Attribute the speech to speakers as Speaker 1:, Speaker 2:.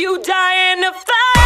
Speaker 1: you die in a fire.